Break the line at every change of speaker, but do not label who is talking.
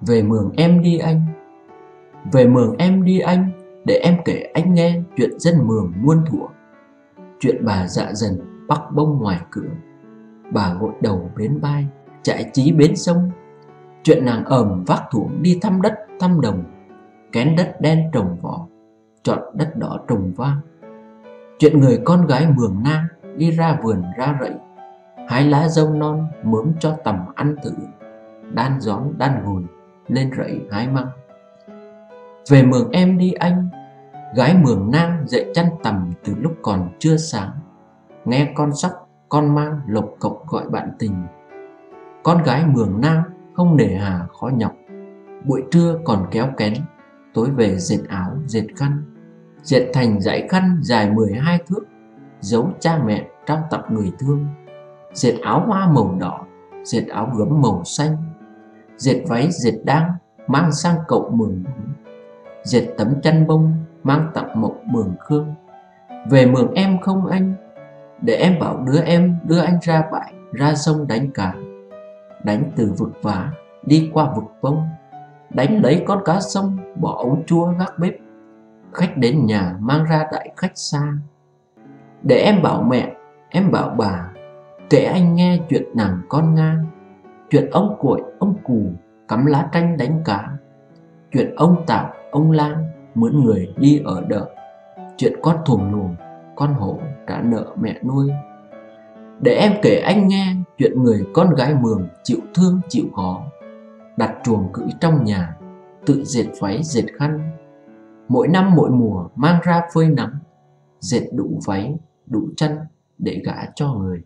Về mường em đi anh. Về mường em đi anh, Để em kể anh nghe chuyện dân mường muôn thuở. Chuyện bà dạ dần bắc bông ngoài cửa. Bà gội đầu bến bay, Chạy chí bến sông. Chuyện nàng ẩm vác thuổng đi thăm đất thăm đồng. Kén đất đen trồng vỏ, Chọn đất đỏ trồng vang. Chuyện người con gái mường nang Đi ra vườn ra rẫy. Hái lá dâu non mớm cho tầm ăn thử. Đan gión đan gùi lên rẫy hái măng. Về mường em đi anh, Gái mường nang dậy chăn tầm Từ lúc còn chưa sáng. Nghe con sóc, con mang lộc cộc gọi bạn tình. Con gái mường nang không nề hà khó nhọc. Buổi trưa còn kéo kén, Tối về dệt áo, dệt khăn. Dệt thành dãy khăn dài 12 thước, Giấu cha mẹ trong tập người thương. Dệt áo hoa màu đỏ, Dệt áo gấm màu xanh. Dệt váy dệt đang Mang sang cậu mường bún Dệt tấm chăn bông, Mang tặng mộc mường khương. Về mường em không anh, Để em bảo đứa em, đưa anh ra bãi, Ra sông đánh cá. Đánh từ vực vá Đi qua vực bông. Đánh lấy con cá sông, Bỏ ống chua gác bếp. Khách đến nhà mang ra đại khách xa. Để em bảo mẹ, Em bảo bà, Kể anh nghe chuyện nàng con ngang. Chuyện ông cuội, ông cù Cắm lá tranh đánh cá. Chuyện ông tạo, ông lang Mướn người đi ở đợ. Chuyện con thùng luồng Con hổ trả nợ mẹ nuôi. Để em kể anh nghe Chuyện người con gái mường Chịu thương chịu khó. Đặt chuồng cưỡi trong nhà Tự dệt váy dệt khăn. Mỗi năm mỗi mùa mang ra phơi nắng Dệt đủ váy đủ chân để gả cho người.